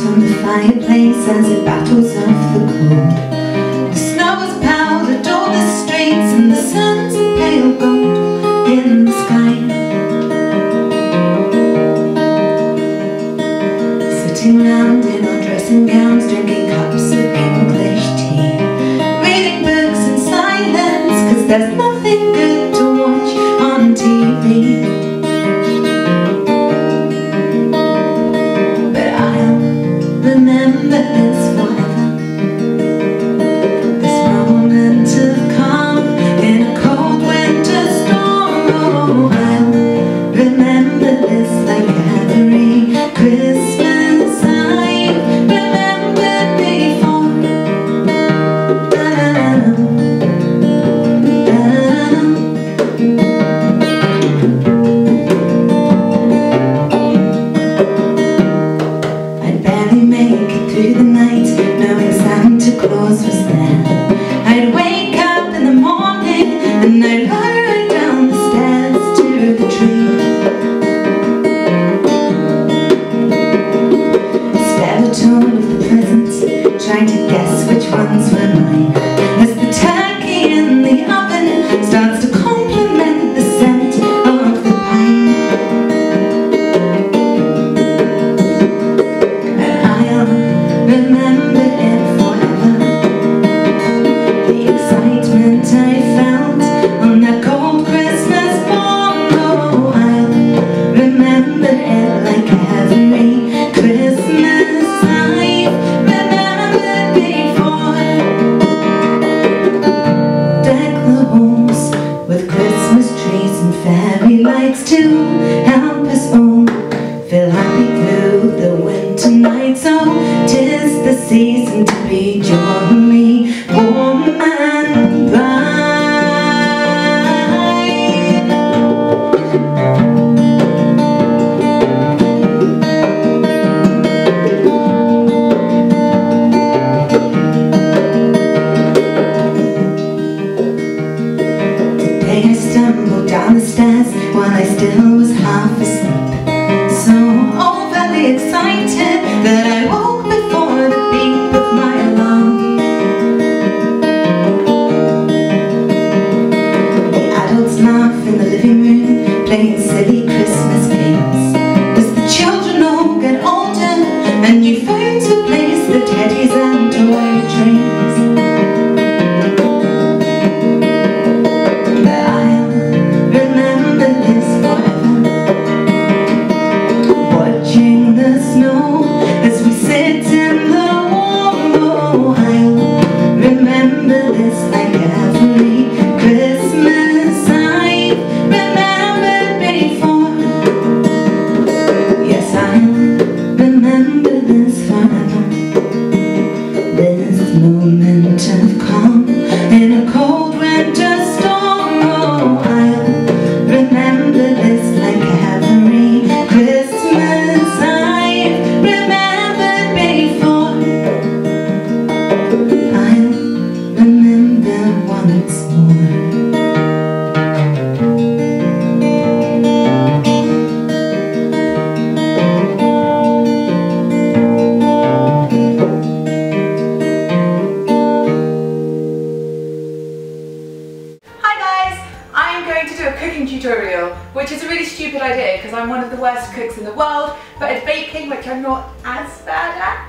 from the fireplace as it battles off the cold. The snow has powdered all the streets and the sun's a pale gold in the sky. Sitting round in our dressing gowns, drinking cups of English tea, reading books in silence, cause there's nothing Claus was season to be jolly, warm and bright. Today I stumbled down the stairs while I still was half asleep. Older, you new phones place the teddies and toy trains. But I'll remember this forever. Watching the snow this forever. To do a cooking tutorial, which is a really stupid idea because I'm one of the worst cooks in the world, but at baking, which I'm not as bad at,